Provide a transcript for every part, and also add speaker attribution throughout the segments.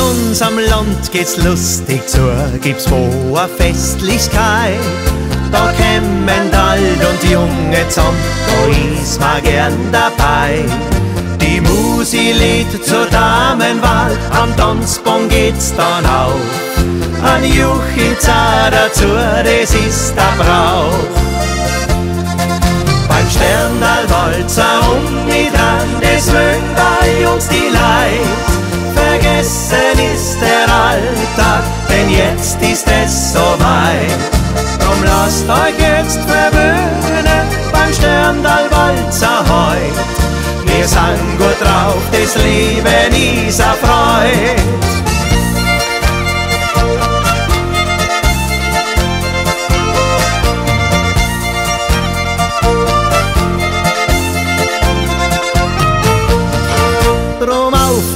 Speaker 1: unserem Land geht's lustig zu, gibt's a Festlichkeit. Da kämmen alt und Junge zusammen, da ist man gern dabei. Die Musi lädt zur Damenwahl, am Tanzbon geht's dann auf. Ein Juchitzer dazu, das ist der Brauch. Beim Sterndalwalzer Vergessen ist der Alltag, denn jetzt ist es soweit. Drum lasst euch jetzt verwöhnen beim Sterndalwalzer heut. Wir sind gut drauf, das Leben ist a Freud.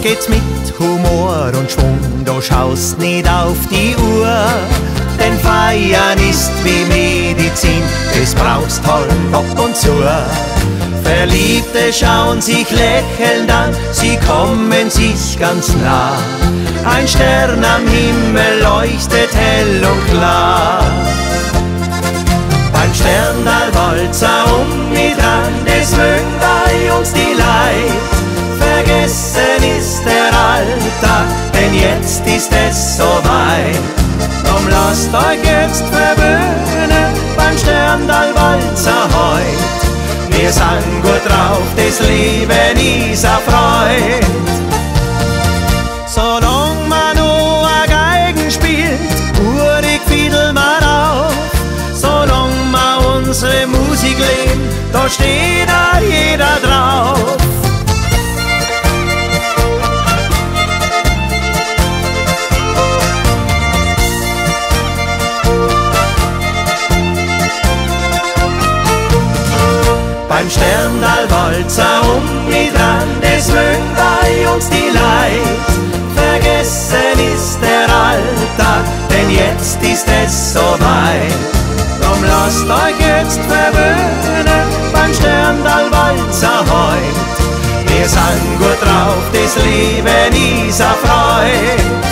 Speaker 1: Geht's mit Humor und Schwung, du schaust nicht auf die Uhr. Denn Feiern ist wie Medizin, das brauchst halt ab und zu. Verliebte schauen sich lächelnd an, sie kommen sich ganz nah. Ein Stern am Himmel leuchtet hell Alltag, denn jetzt ist es soweit. Drum lasst euch jetzt verwöhnen beim Sterndalwalzer heut. Wir sind gut drauf, das Leben ist a Freud. Solang man nur a Geigen spielt, urig fiedel man auf. Solang man unsere Musik lebt, da steht beim Sterndalwalzer um mit dran, das mögen bei uns die Leid. Vergessen ist der Alltag, denn jetzt ist es soweit. Drum lasst euch jetzt verwöhnen beim Sterndalwalzer heut. Wir sind gut drauf, das Leben ist a Freud.